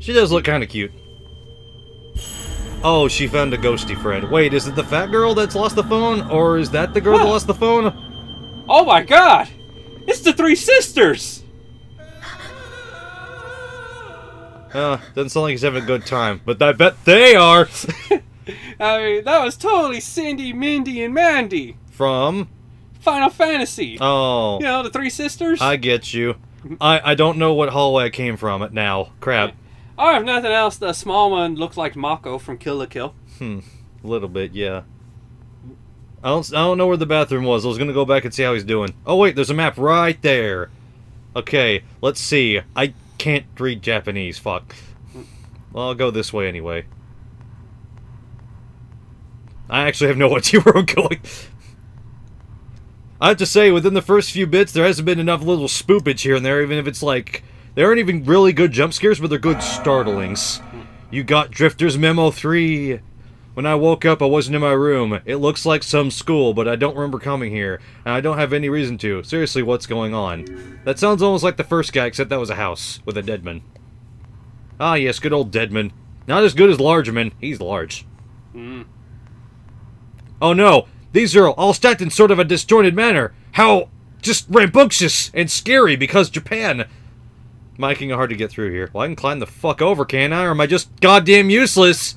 She does look kind of cute. Oh, she found a ghosty friend. Wait, is it the fat girl that's lost the phone? Or is that the girl that lost the phone? Oh my god! It's the three sisters! Uh, doesn't sound like he's having a good time, but I bet they are! I mean, that was totally Cindy, Mindy, and Mandy. From? Final Fantasy. Oh, You know, the three sisters? I get you. I, I don't know what hallway I came from it now. Crap. Oh, if nothing else, the small one looks like Mako from Kill la Kill. Hmm. A little bit, yeah. I don't, I don't know where the bathroom was. I was gonna go back and see how he's doing. Oh wait, there's a map right there. Okay, let's see. I can't read Japanese. Fuck. Well, I'll go this way anyway. I actually have no idea where I'm going. I have to say, within the first few bits, there hasn't been enough little spoopage here and there, even if it's like... They aren't even really good jump scares, but they're good startlings. You got Drifter's Memo 3. When I woke up, I wasn't in my room. It looks like some school, but I don't remember coming here, and I don't have any reason to. Seriously, what's going on? That sounds almost like the first guy, except that was a house with a deadman. Ah, yes, good old deadman. Not as good as Largeman. He's large. Mm. Oh no, these are all stacked in sort of a disjointed manner. How just rambunctious and scary because Japan. Making it hard to get through here. Well, I can climb the fuck over, can I? Or am I just goddamn useless?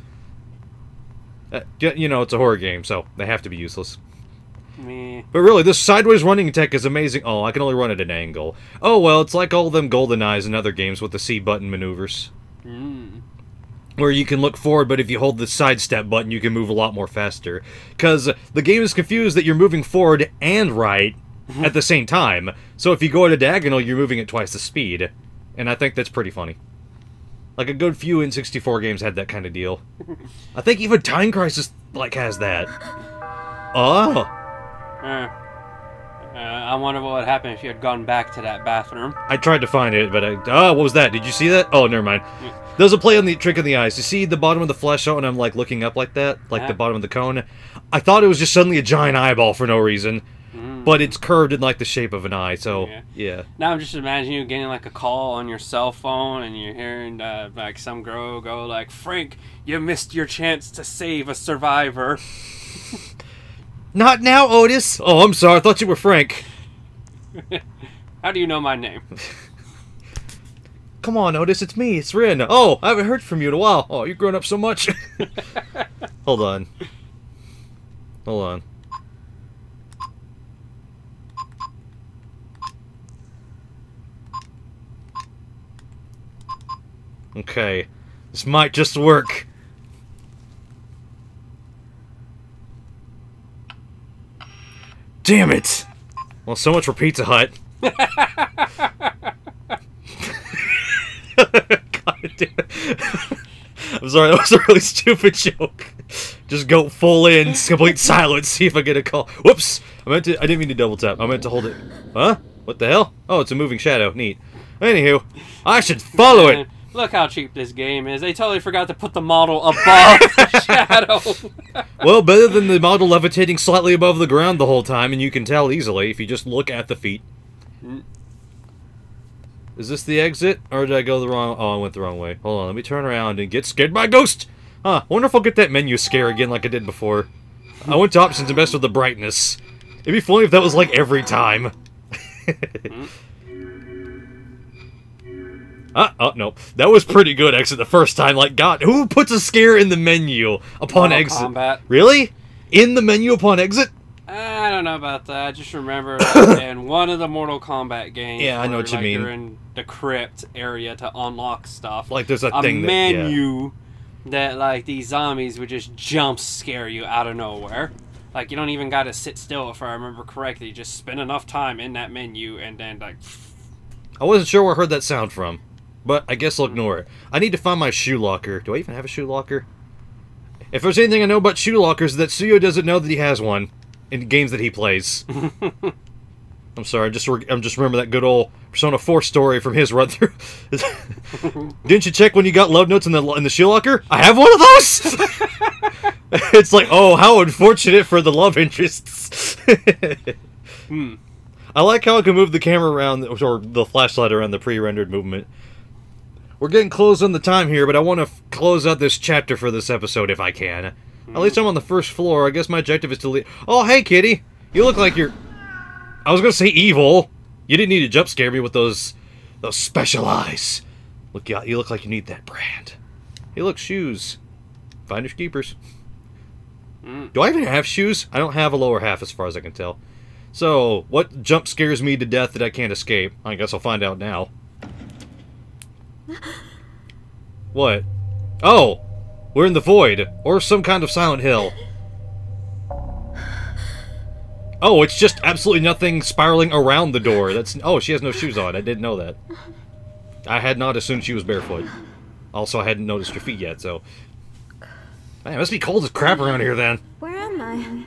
Uh, you know, it's a horror game, so they have to be useless. Me. But really, this sideways running tech is amazing. Oh, I can only run at an angle. Oh well, it's like all them Golden Eyes and other games with the C button maneuvers. Mm. where you can look forward, but if you hold the sidestep button, you can move a lot more faster. Because the game is confused that you're moving forward and right at the same time. So if you go at a diagonal, you're moving at twice the speed. And I think that's pretty funny. Like a good few N64 games had that kind of deal. I think even Time Crisis like has that. Oh, Uh, uh, I wonder what would happen if you had gone back to that bathroom. I tried to find it, but I oh, what was that? Did you see that? Oh, never mind. There's a play on the trick of the eyes. You see the bottom of the flesh out, and I'm like looking up like that, like Yeah. the bottom of the cone. I thought it was just suddenly a giant eyeball for no reason. But it's curved in like the shape of an eye. So Yeah. yeah, Now I'm just imagining you getting like a call on your cell phone and you're hearing uh, like some girl go like, "Frank, you missed your chance to save a survivor." not now, Otis. Oh, I'm sorry. I thought you were Frank. How do you know my name? Come on, Otis. It's me. It's Rin. Oh, I haven't heard from you in a while. Oh, you've grown up so much. Hold on. Hold on. Okay. This might just work. Damn it! Well, so much for Pizza Hut. God damn. I'm sorry, that was a really stupid joke. Just go full in, complete silence, see if I get a call. Whoops! I meant to I didn't mean to double tap. I meant to hold it. Huh? What the hell? Oh, it's a moving shadow. Neat. Anywho, I should follow it. Look how cheap this game is. They totally forgot to put the model above the shadow. Well, better than the model levitating slightly above the ground the whole time, and you can tell easily if you just look at the feet. Mm. Is this the exit, or did I go the wrong? Oh, I went the wrong way. Hold on, let me turn around and get scared by a ghost. Huh? Wonder if I'll get that menu scare again like I did before. I went to options and messed with the brightness. It'd be funny if that was like every time. Ah, oh no, that was pretty good. Exit the first time. Like, God, who puts a scare in the menu upon Mortal exit? Kombat. Really? In the menu upon exit? I don't know about that. I just remember in one of the Mortal Kombat games. Yeah, I know what you like, mean. You're in the crypt area to unlock stuff. Like, there's a, a thing that yeah. menu that like these zombies would just jump scare you out of nowhere. Like you don't even got to sit still if I remember correctly. You just spend enough time in that menu and then like I wasn't sure where I heard that sound from, but I guess I'll ignore it. I need to find my shoe locker. Do I even have a shoe locker? If there's anything I know about shoe lockers, that Suyo doesn't know that he has one in games that he plays. I'm sorry, just re- I'm just remember that good old Persona 4 story from his run through. Didn't you check when you got love notes in the in the shoe locker? I have one of those. it's like, oh, how unfortunate for the love interests. Hmm. I like how I can move the camera around or the flashlight around the pre-rendered movement. We're getting close on the time here, but I want to f- close out this chapter for this episode if I can. At least I'm on the first floor. I guess my objective is to leave. Oh, hey, kitty. You look like you're. I was gonna say evil. You didn't need to jump scare me with those, those special eyes. Look, you you look like you need that brand. Hey, look, shoes. Finders keepers. Mm. Do I even have shoes? I don't have a lower half, as far as I can tell. So, what jump scares me to death that I can't escape? I guess I'll find out now. What? Oh, we're in the void, or some kind of Silent Hill. Oh, it's just absolutely nothing spiraling around the door. That's oh, she has no shoes on. I didn't know that. I had not assumed she was barefoot. Also, I hadn't noticed her feet yet, so. Man, it must be cold as crap around here then. Where am I?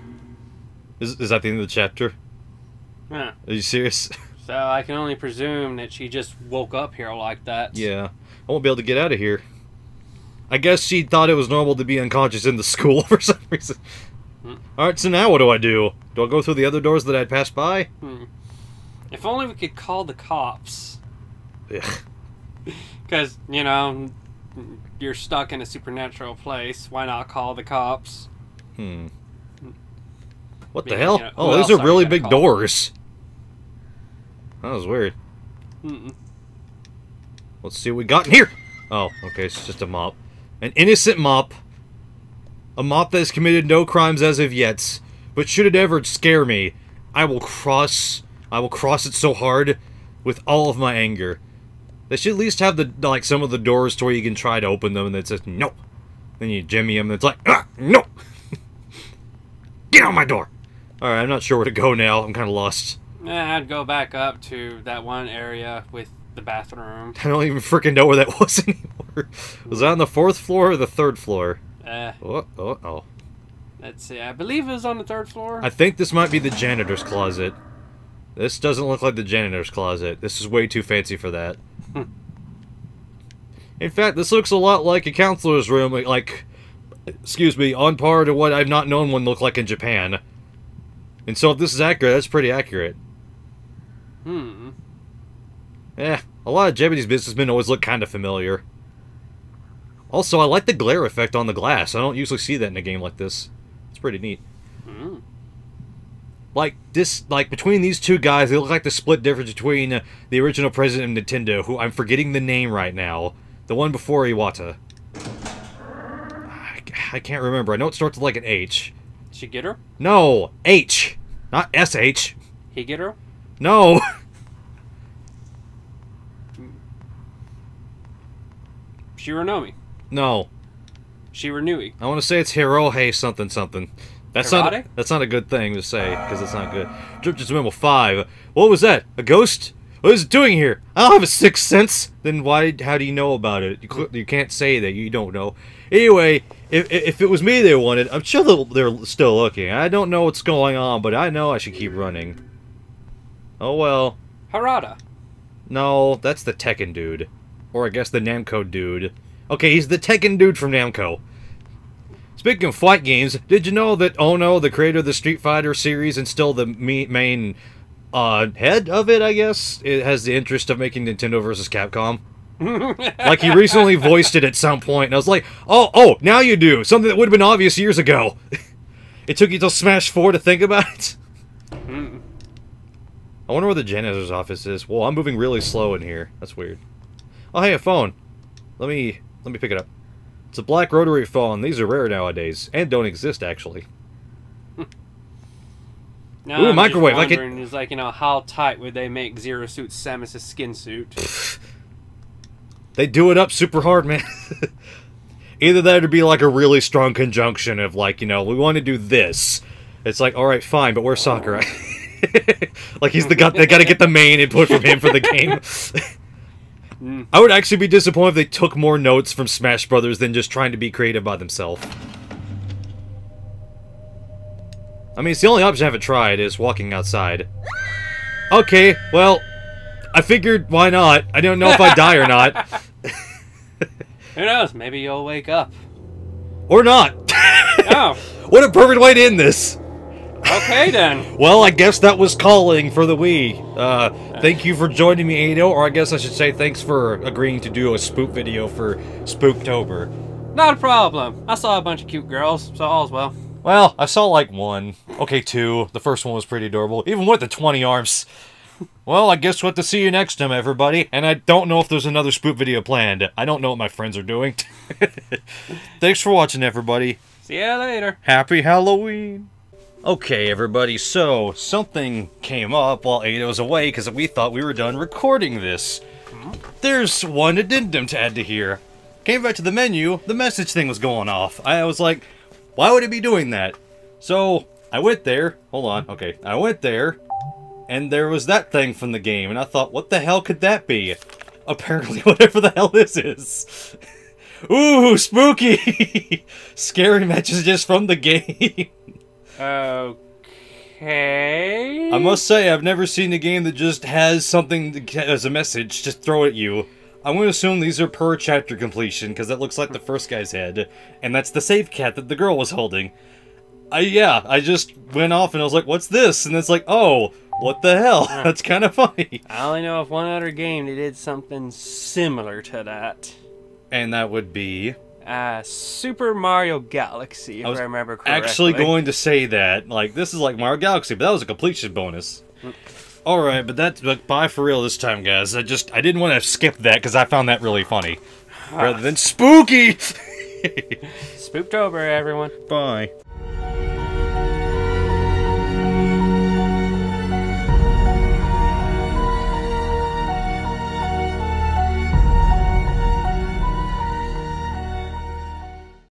Is, is that the end of the chapter? Yeah. Are you serious? So I can only presume that she just woke up here like that. yeah. I won't be able to get out of here. I guess she thought it was normal to be unconscious in the school for some reason. Hmm. Alright, so now what do I do? Do I go through the other doors that I'd passed by? Hmm. If only we could call the cops. Ugh. Because, you know, you're stuck in a supernatural place. Why not call the cops? Hmm. What the hell? you know, oh, those are really big call? doors. That was weird. Mm-mm. Let's see what we got in here. Oh, okay, it's just a mop. An innocent mop. A mop that has committed no crimes as of yet. But should it ever scare me, I will cross I will cross it so hard with all of my anger. They should at least have the like some of the doors to where you can try to open them and it says no. Then you jimmy them and it's like ah, no. Get out my door. Alright, I'm not sure where to go now. I'm kinda lost. Yeah, I'd go back up to that one area with the bathroom. I don't even freaking know where that was anymore. Was that on the fourth floor or the third floor? Uh, Oh, oh, oh. let's see. I believe it was on the third floor. I think this might be the janitor's closet. This doesn't look like the janitor's closet. This is way too fancy for that. Hmm. In fact, this looks a lot like a counselor's room, like, excuse me, on par to what I've not known one look like in Japan. And so if this is accurate, that's pretty accurate. Hmm. Eh, a lot of Japanese businessmen always look kind of familiar. Also, I like the glare effect on the glass. I don't usually see that in a game like this. It's pretty neat. Hmm. like this like between these two guys they look like the split difference between uh, the original president of nintendo who i'm forgetting the name right now the one before iwata I, I can't remember i know it starts with like an h Shigeru? no h not sh Higeru? No. Shironomi. no. Shiranui. i want to say it's hirohe something something. That's not that's not a good thing to say because it's not good. Drip just memo 5 what was that? A ghost? What is it doing here? I don't have a sixth sense. Then why how do you know about it? You, you can't say that. You don't know. Anyway if, if it was me they wanted i'm sure they're still looking. I don't know what's going on but i know i should keep running oh well Harada. no that's the tekken dude or i guess the namco dude okay he's the tekken dude from namco Speaking of fight games, did you know that Ono, the creator of the Street Fighter series and still the main uh, head of it, I guess, it has the interest of making Nintendo versus Capcom? like he recently voiced it at some point, and I was like, "Oh, oh, now you do something that would have been obvious years ago." it took you till Smash Four to think about it. I wonder where the janitor's office is. Well, I'm moving really slow in here. That's weird. Oh, hey, a phone. Let me let me pick it up. It's a black rotary phone. These are rare nowadays, and don't exist actually. Now Ooh, I'm microwave, I Just wondering, is like you know how tight would they make Zero Suit Samus' skin suit? They do it up super hard, man. Either that or be like a really strong conjunction of like, you know, we want to do this. It's like, all right, fine, but where's Sakurai? like he's the guy. They got to get the main input from him for the game. Mm. I would actually be disappointed if they took more notes from Smash Brothers than just trying to be creative by themselves. I mean, it's the only option I haven't tried is walking outside. Okay, well, I figured why not? I don't know if I die or not. Who knows? Maybe you'll wake up. or not. Oh, what a perfect way to end this. Okay then. Well, I guess that was calling for the Wii. Uh, thank you for joining me, Atou, or I guess I should say thanks for agreeing to do a spook video for Spooktober. Not a problem. I saw a bunch of cute girls, so all's well. Well, I saw like one. Okay, two. The first one was pretty adorable, even with the 20 arms. Well, I guess what to see you next time, everybody. And I don't know if there's another spook video planned. I don't know what my friends are doing. Thanks for watching, everybody. See ya later. Happy Halloween! Okay, everybody, so something came up while Atou was away because we thought we were done recording this. There's one addendum to add to here. Came back to the menu, the message thing was going off. I was like, why would it be doing that? So I went there. Hold on. Okay, I went there, and there was that thing from the game, and I thought, what the hell could that be? Apparently, whatever the hell this is. Ooh, spooky! Scary messages from the game. Okay. I must say, I've never seen a game that just has something as a message just throw at you. I'm going to assume these are per chapter completion because that looks like the first guy's head, and that's the safe cat that the girl was holding. I yeah, I just went off and I was like, "What's this?" And it's like, "Oh, what the hell?" That's kind of funny. I only know of one other game that did something similar to that. And that would be Uh, Super Mario Galaxy, if I I, remember correctly. actually going to say that. Like, this is like Mario Galaxy, but that was a completion bonus. All right, but that's but bye for real this time, guys. I just I didn't want to skip that because I found that really funny, rather than spooky. Spooktober, everyone. bye.